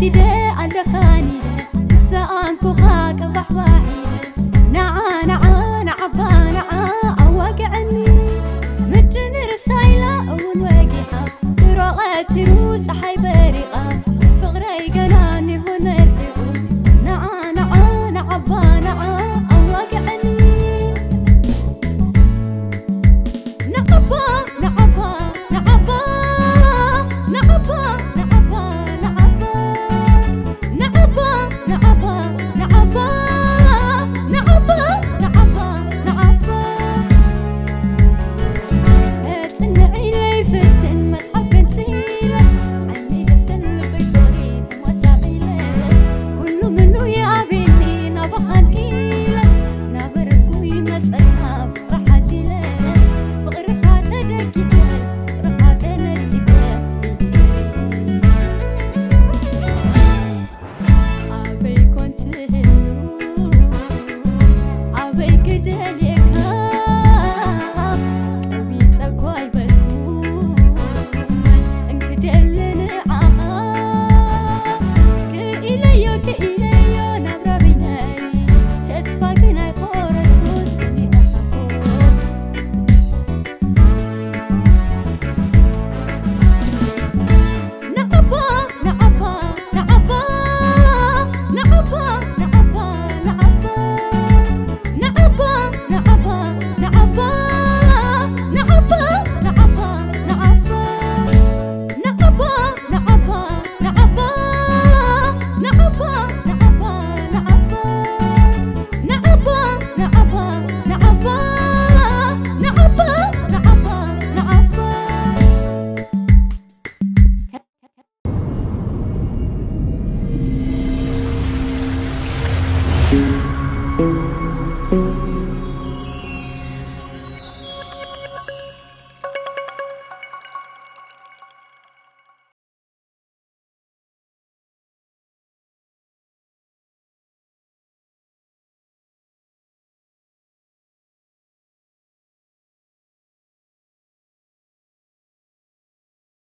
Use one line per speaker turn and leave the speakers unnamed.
didee alakanii saa'aan koo.